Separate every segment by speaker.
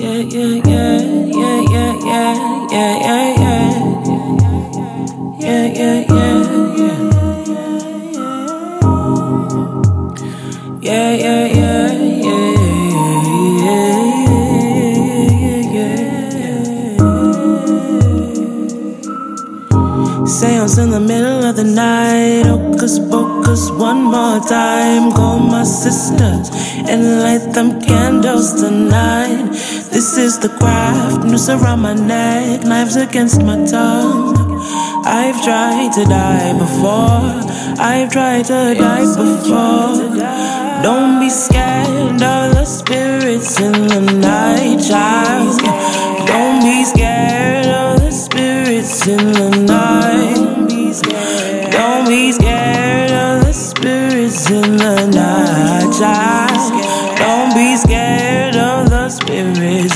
Speaker 1: yeah, yeah, yeah, yeah, yeah, yeah, yeah, yeah, yeah, yeah, yeah, yeah. Yeah, yeah, yeah, yeah, yeah. Seance in the middle of the night. Hocus pocus, one more time. Call my sisters and light them candles tonight. This is the craft, noose around my neck, knives against my tongue. I've tried to die before. I've tried to die before. Don't be scared of the spirits in the night, child. Don't be scared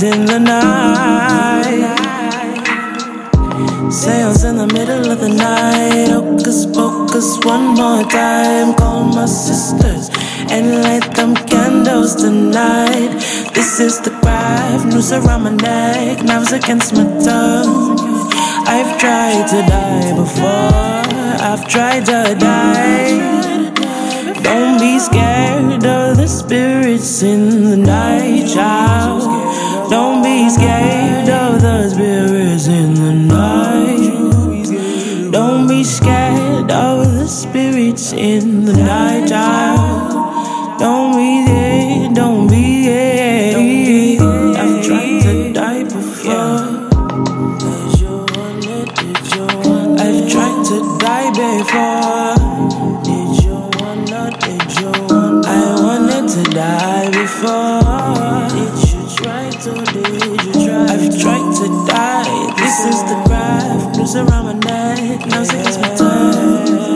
Speaker 1: in the night. Seance in the middle of the night. Hocus pocus, one more time. Call my sisters and light them candles tonight. This is the craft, noose around my neck, knives against my tongue. I've tried to die before, I've tried to die. Don't be scared of the spirits in the night, child. Don't be scared of the spirits in the night. Don't be scared of the spirits in the night, child. Don't be there, don't be there. I've tried to die before. I've tried to die before. I've tried to die. This is the craft, noose around my neck. Now since my time.